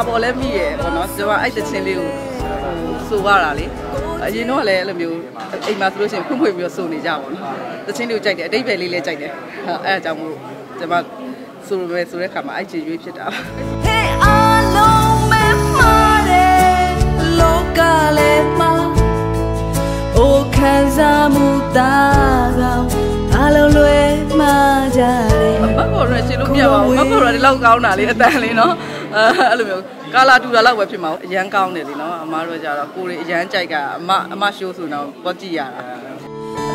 အာပေါ်လည်းမိရယ်ပေါ့နော်ကျွန်မအဲ့တချင်းလေးကိုဟိုဆိုရတာလေအရင်တော့လည်းအဲ့လိုမျိုးအိမ်မှာဆိုလို့ရှိရင်ဖွင့်ဖွင့်ပြီးတော့ဆိုနေကြပါတော့တချင်းလေးကိုကြိုက်တယ်အတိတ်ပဲလေးလည်းကြိုက်တယ်ဟုတ်အဲ့ဒါကြောင့်မို့ကျွန်မဆိုရမယ်ဆိုတဲ့ခါမှာအဲ့ချင်ရွေးဖြစ်တာ Hey alone me mare locale ma o ခံစားမှုတာကောင်အလုံးလွယ်မှကြတယ်မတ်ပေါ်ရချင်လို့ပြပါဘူးမတ်ပေါ်ရဒီလောက်ကောင်းတာလေအတန်လေးနော် အဲအဲ့လိုမျိုးကာလာတူတာလောက်ပဲဖြစ်မှာအရန်ကောင်းတယ်လေနော်အမားတို့ကြတော့ကိုရီအရန်ကြိုက်ကအမအမရှိုးဆိုတော့တော့ကြည့်ရတာ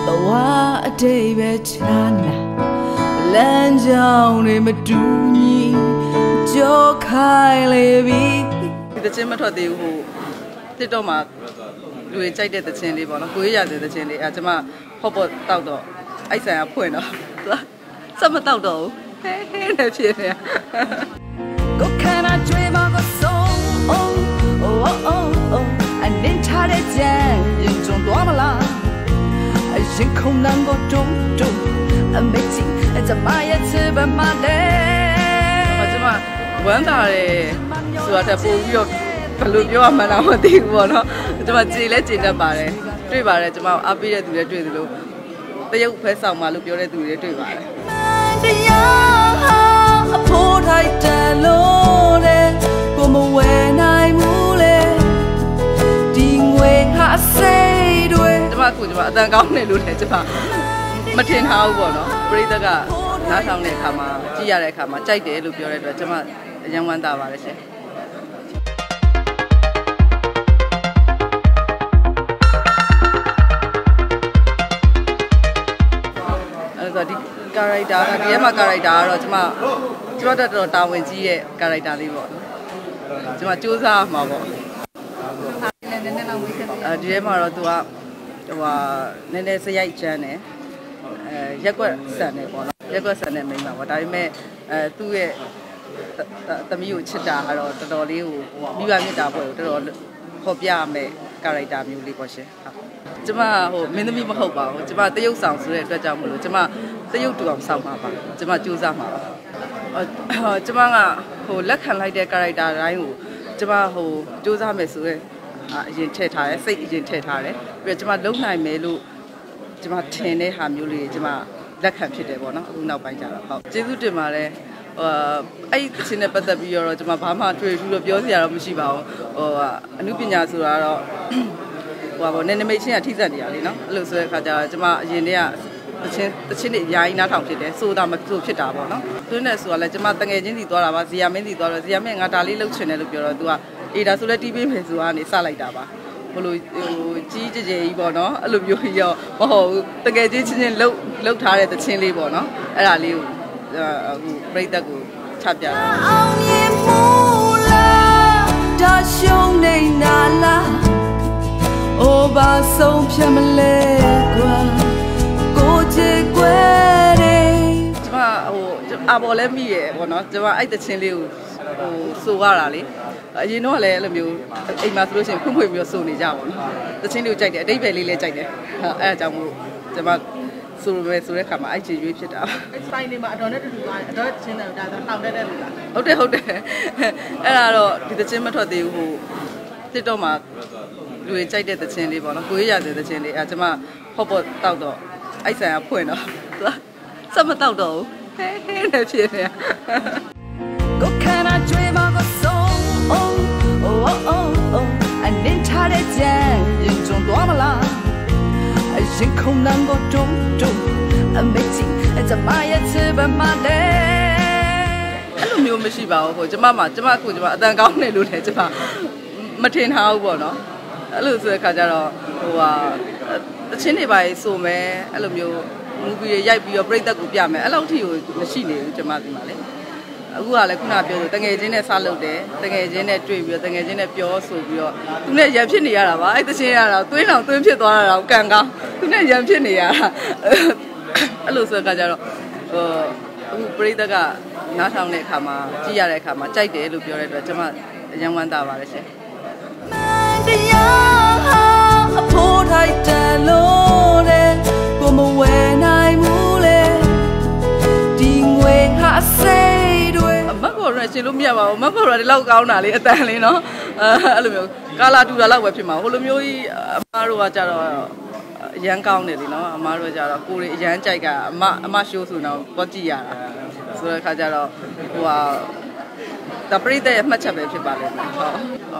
ဘဝအတိတ်ပဲချမ်းလာလမ်းကြောင်းတွေမတူညီကြောခိုင်လေပြီဒီတချင်းမထွက်သေးဘူးဟို TikTok မှာလူတွေကြိုက်တဲ့တချင်းလေးပေါ့နော်ကိုရရတဲ့တချင်းလေးအဲကျွန်မဟော့ပေါ့တောက်တော့အိုက်ဆန်ကဖွင့်တော့သူကစက်မတောက်တော့ဘူးဟဲဟဲနဲ့ဖြစ်နေ ကိုခန္ဓာကြွေးမကိုဆုံး oh oh oh oh အနင်ထားတဲ့ကြံရင်ကျုံသွားမလားအရင်ခုန်လန်းကိုတုံးတုံးအမေချင်းအကြမရဲ့ချစ်ပမာလေဟောကျွန်မဝမ်းသာတယ်ဆိုတာတက်ပို့ပြီးတော့ဘယ်လိုပြောရမှန်းတော့မသိဘူးပေါ့နော်ကျွန်မကြည်လဲကြည်တတ်ပါတယ်တွေ့ပါတယ်ကျွန်မအားပေးတဲ့သူလည်းတွေ့သလိုတရုတ်ဖဲဆောင်ပါလို့ပြောတဲ့သူတွေလည်းတွေ့ပါတယ် အခုကျမအတန်ကောင်းတယ်လို့လည်းကျမမထင်ထားဘူးပေါ့နော်ပရိသတ်ကနားထောင်တဲ့အခါမှာကြည့်ရတဲ့အခါမှာကြိုက်တယ်လို့ပြောတဲ့အတွက်ကျမအယံဝမ်းသာပါတယ်ရှင်အဲ့တော့ဒီ character ကဒီထဲမှာ character ကတော့ကျမကျမတက်တော့တာဝန်ကြီးရဲ့ character လေးပေါ့နော်ကျမစူးစမ်းမှာပေါ့အဲဒီထဲမှာတော့သူက ဟိုဟာနည်းနည်းစရိုက်ချမ်းတယ်အဲရက်ွက်ဆန်တယ်ပေါ့နော်ရက်ွက်ဆန်တဲ့မိန်းမပေါ့ဒါပေမဲ့အဲသူ့ရဲ့သမီးကိုချစ်တာကတော့တော်တော်လေးဟိုမိဘမြတ်တာပွဲကိုတော်တော်ဖော်ပြရမယ်ကာရိုက်တာမျိုးလေးပေါ့ရှင်ဟုတ်ကျမဟိုမင်းသမီးမဟုတ်ပါဘူးကျမတရုပ်ဆောင်ဆိုတဲ့အတွက်ကြောင့်မလို့ကျမတရုပ်တူအောင်ဆောင်မှာပါကျမစူးစမ်းမှာပါအော်ကျမကဟိုလက်ခံလိုက်တဲ့ကာရိုက်တာတိုင်းကိုကျမဟိုစူးစမ်းမယ်ဆိုရဲ အရင်ထည့်ထားတယ်စိတ်အရင်ထည့်ထားတယ်ပြီးတော့ကျမလုံနိုင်မယ်လို့ကျမထင်တဲ့ဟာမျိုးလေးကျမလက်ခံဖြစ်တယ်ပေါ့နော်အခုနောက်ပိုင်းကျတော့ဟုတ်ကျေးဇူးတင်ပါတယ်ဟိုအဲ့ဒီအချင်းနဲ့ပတ်သက်ပြီးတော့ကျွန်မဘာမှတွေ့ဘူးလို့ပြောစရာတော့မရှိပါဘူးဟိုအမှုပညာဆိုတာတော့ဟိုပါဘောနည်းနည်းမိတ်ချင်းကထိစက်နေရလေနော်အဲ့လိုဆိုတဲ့အခါကျတော့ကျွန်မအရင်တည်းကတချင်းတချင်းတွေအများကြီးနားထောင်ဖြစ်တယ်ဆိုတာမဆိုဖြစ်တာပေါ့နော်သူနဲ့ဆိုတာလဲကျွန်မတငယ်ချင်းစီသွားတာပါဇီယာမင်းစီသွားတော့ဇီယာမင်းငါဒါလေးလှုပ်ချင်တယ်လို့ပြောတော့ तू က အေးဒါဆိုလဲတီးပေးမယ်ဆိုကနေစလိုက်တာပါဘလို့ဟိုကြီးကြဲကြဲကြီးပေါ့နော်အဲ့လိုမျိုးကြီးရောမဟုတ်ဘူးတကယ်ချင်းချင်းချင်းလှုပ်လှုပ်ထားတဲ့တချင်းလေးပေါ့နော်အဲ့ဒါလေးကိုအခုပြိသက်ကိုချပြတာအောင်မြင်မှုလားဒါရှုံးနေတာလားအိုဘာဆုံးဖြတ်မလဲကွာကိုချစ်ကွယ်တယ်ကျမဟိုအာပေါ်လည်းမိရယ်ပေါ့နော်ကျမအဲ့တချင်းလေးကို ဟိုဆိုရတာလေအရင်တော့လည်းအဲ့လိုမျိုးအိမ်မှာဆိုလို့ရှိရင်ဖွင့်ဖွင့်ပြီးတော့ဆိုနေကြပါတော့တချင်းလေးကိုကြိုက်တယ်အတိတ်ပဲလေးလည်းကြိုက်တယ်ဟုတ်အဲ့ဒါကြောင့်မို့ကျမဆိုရမယ်ဆိုတဲ့ခါမှာအဲ့ချင်ရွေးဖြစ်တာဆိုင်နေမှာအတော်နဲ့တူတူသွားတယ်အတော်ချင်းတယ်ဒါဆိုတောင်းတတဲ့လူလားဟုတ်တယ်ဟုတ်တယ်အဲ့ဒါတော့ဒီတချင်းမထွက်သေးဘူးဟို TikTok မှာလူတွေကြိုက်တဲ့တချင်းလေးပေါ့နော်ကိုရရတဲ့တချင်းလေးအဲကျမဟော့ပေါ့တောက်တော့အိုက်ဆန်ကဖွင့်တော့သူကစက်မတောက်တော့ဘူးဟဲဟဲနဲ့ဖြစ်နေ ကိုခန္ဓာကြွေးမကိုဆုံး oh oh oh oh အနင်ထားတဲ့ကြံရင်ကျုံသွားမလားအရင်ခုန်လန်းကိုတုံးတုံးအမေချင်းအကြမရဲ့ချစ်ပမာလေအဲ့လိုမျိုးမရှိပါဘူးဟိုကျမမှကျမအခုကျမအတန်ကောင်းတယ်လို့လည်းကျမမထင်ထားဘူးပေါ့နော်အဲ့လိုဆိုတဲ့ခါကျတော့ဟိုဟာတချင်းတွေပါရေးဆိုမယ်အဲ့လိုမျိုးမူဗီတွေရိုက်ပြီးတော့ပြိသက်ကိုပြမယ်အဲ့လောက်ထိကိုမရှိနေဘူးကျမဒီမှာလေ အခုကလည်းခုနပြောလို့တငယ်ချင်းနဲ့စလုပ်တယ်တငယ်ချင်းနဲ့တွေ့ပြီးတော့တငယ်ချင်းနဲ့ပြောဆိုပြီးတော့သူနဲ့ရံဖြစ်နေရတာပါအဲ့တချင်းရတာသွေးလောင်သွင်းဖြစ်သွားတာတော့ကံကောင်းသူနဲ့ရံဖြစ်နေရတာအဲ့လိုဆိုတဲ့ခါကျတော့ဟိုအခုပြိသက်ကနားထောင်တဲ့အခါမှာကြည့်ရတဲ့အခါမှာကြိုက်တယ်လို့ပြောတဲ့အတွက်ကျွန်မအယံဝမ်းသာပါတယ်ရှင်တရားဟာအဖို့ထိုက်တန်လို့တဲ့ကိုမဝယ်နိုင်ဘူးလေဒီငွေဟာစိတ်တွေအ မတ်ပေါ်ရချရှင်လို့မရပါဘူးမဖော်ရဒီလောက်ကောင်းတာလေအတန်လေးနော်အဲအဲ့လိုမျိုးကာလာတူတာလောက်ပဲဖြစ်မှာဟိုလိုမျိုးကြီးအမားတို့ကကြတော့အရန်ကောင်းတယ်လीနော်အမားတို့ကကြတော့ကိုရီအရန်ကြိုက်ကအမအမရှိုးဆိုတော့တော့ကြည့်ရတာဆိုတဲ့ခါကျတော့ဟိုဟာဒါပရိသတ်ရဲ့မှတ်ချက်ပဲဖြစ်ပါလိမ့်မယ်ဟုတ်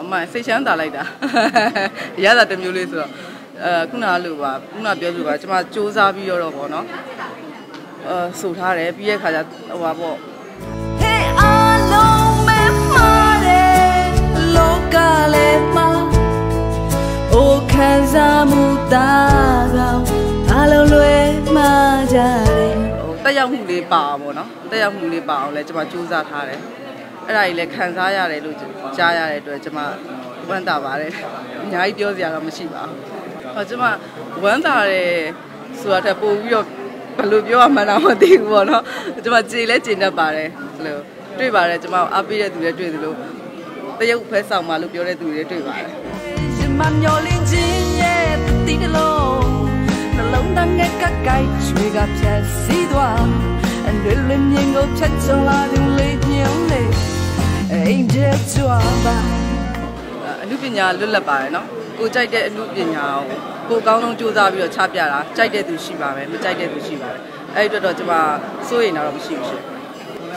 အမစိတ်ချမ်းသာလိုက်တာရတာတစ်မျိုးလေးဆိုတော့အဲခုနကလိုပါခုနပြောလို့ပါကျွန်မစူးစမ်းပြီးတော့ပေါ့နော်အဲဆိုထားတယ်ပြီးရဲ့ခါကျဟိုပါပေါ့ loka le ma o khansa mu ta ga alone lwe ma ja le ဟိုတက်ရောက်မှုလေးပါအောင်ပေါ့နော်တက်ရောက်မှုလေးပါအောင်လဲကျွန်မစူးစမ်းထားတယ်အဲ့ဒါကြီးလည်းခံစားရတယ်လို့ကြားရတဲ့အတွက်ကျွန်မဝမ်းသာပါတယ်အများကြီးပြောစရာတော့မရှိပါဘူးဟောကျွန်မဝမ်းသာတယ်ဆိုတာထက်ပိုပြီးတော့ဘယ်လိုပြောရမှန်းတော့မသိဘူးပေါ့နော်ကျွန်မကြည်လဲကြည်တတ်ပါတယ်ဘယ်လိုတွေ့ပါတယ်ကျွန်မအားပေးတဲ့သူတွေတွေ့သလို တရုတ်ဖဲဆောင်ပါလို့ပြောတဲ့သူတွေတွေ့ပါတယ်ရှင်မမျောလင်းခြင်းရဲ့တီးတလုံးနှလုံးသားငယ်ကကိုက်ချွေကဖြတ်စီးသွားအလွယ်လွယ်မြင်ကိုဖြတ်ချလာတဲ့လေးညုံလေးအိမ်တဲ့ကြွားပါအမှုပညာလွတ်လပ်ပါတယ်နော်ကိုကြိုက်တဲ့အမှုပညာကိုကိုအကောင်းဆုံးစူးစမ်းပြီးတော့ချပြတာကြိုက်တဲ့သူရှိပါမယ်မကြိုက်တဲ့သူရှိပါတယ်အဲ့ဒီအတွက်တော့ကျွန်မစိုးရိမ်တာတော့မရှိဘူးရှင်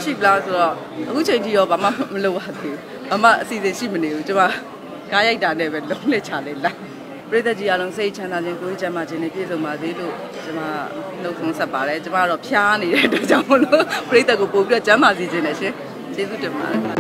ရှိပလားဆိုတော့အခုချိန်ထိရောဘာမှမလုပ်ရသေးဘူးဘာမှအစီအစဉ်ရှိမနေဘူးကျွန်မကားရိုက်တာနဲ့ပဲလုံးလက်ချလေးလိုက်ပရိသတ်ကြီးအားလုံးစိတ်ချမ်းသာခြင်းကိုယ်ကျမ်းမာခြင်းနဲ့ပြည့်စုံပါစေလို့ကျွန်မနှုတ်ခွန်းဆက်ပါတယ်ကျွန်မကတော့ဖျားနေတဲ့အတွက်ကြောင့်မလို့ပရိသတ်ကိုပို့ပြီးတော့ကျမ်းမာစေခြင်းနဲ့ရှင်ကျေးဇူးတင်ပါတယ်